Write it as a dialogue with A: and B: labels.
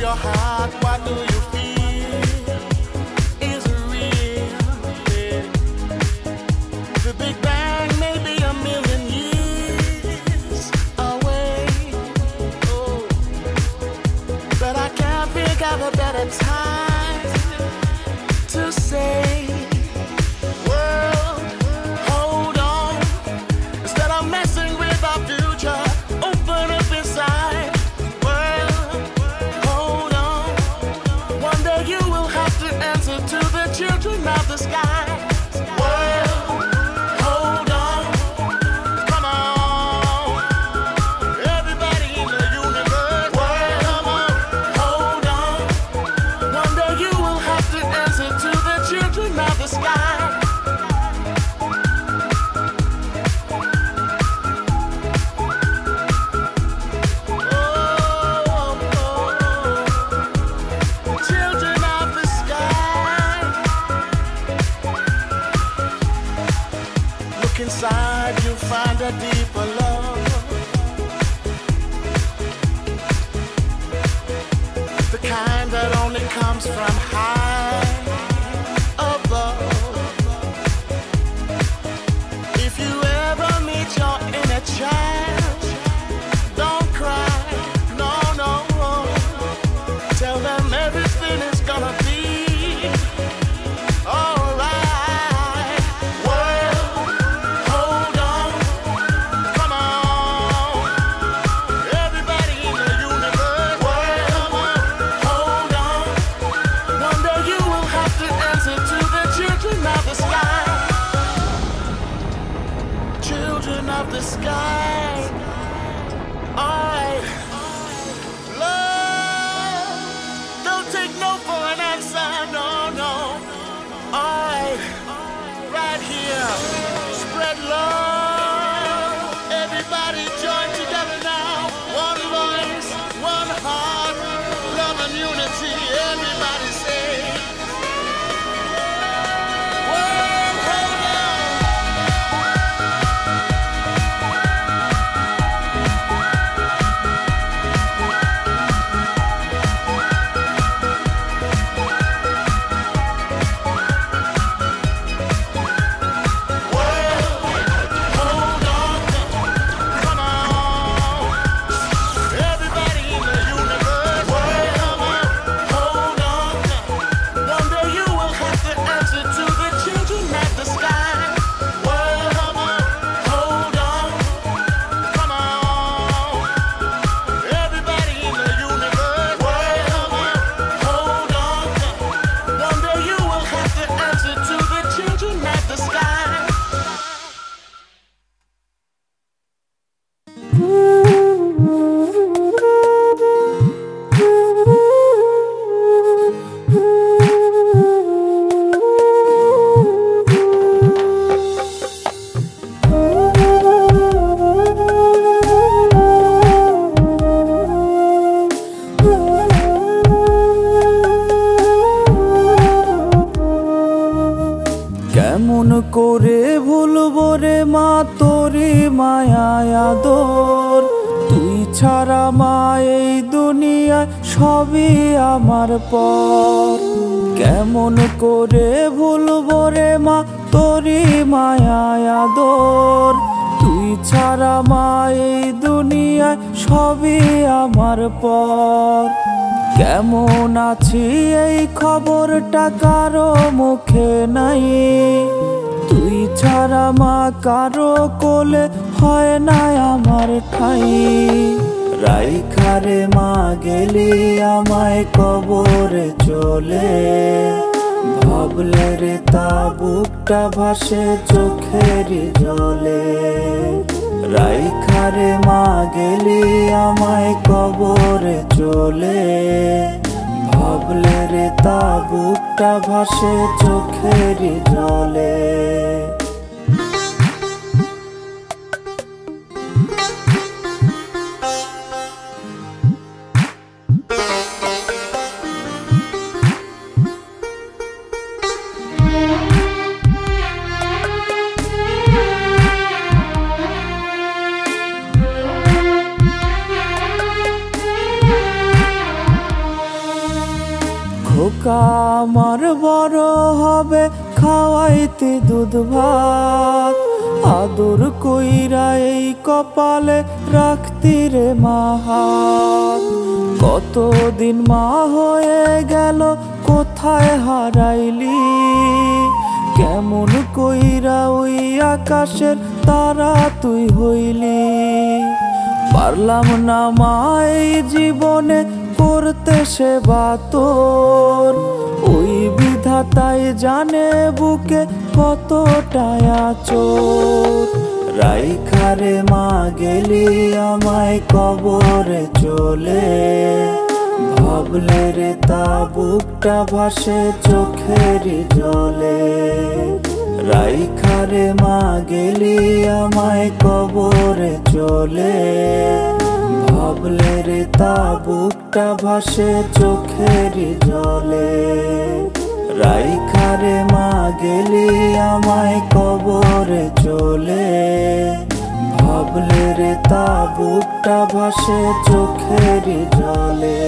A: your heart, what do you feel? Is real? The Big Bang may be a million years away. Oh, but I can't a better time. Inside, you'll find a deeper love.
B: ভুলবো রে মা, তোরি মায়া আদর। তুই ছাড়া মা, এই দুনিয়ায় সবই আমার পর। কেমন করে ভুলবো রে মা তোরি মায়া আদর। তুই ছাড়া মা, এই দুনিয়ায় সবই আমার পর। কেমন আছি এই খবরটা কারও মুখে নাই। ছাড়া মা কারও কোলে হয় না আমার ঠাই। রাইখারে মা গেলি আমায় কবরে চলে। ভাবলে রে তা বুকটা ভাসে চোখের জলে। রাইখারে মা গেলি আমায় কবরে চলে। ভাবলে রে তা বুকটা ভাসে চোখের জলে। খোকা আমার বড় হবে, খাওয়াইতে দুধ, ভাত। আদর কইরা এই কপালে রাখতি রে মাহাত। কতদিন মা হয়ে গেল, কোথায় হারাইলি? কেমন কইরা ওই আকাশের তারা তুই হইলি? পারলাম না মাই জীবনে করতে সেবা তোর। বিধাতাই জানে বুকে কতটায় আচর রাইখারে মা গেলি আমায় কবরে চলে। ভাবলে রে তা বুকটা ভাসে চোখেরই জলে। রাইখারে মা গেলি আমায় কবরে চলে। ভাবলে রে তা বুকটা ভাসে চোখেরই জলে। রাইখারে মা গেলি আমায় কবরে চলে। ভাবলে রে তা বুকটা ভাসে চোখের জলে।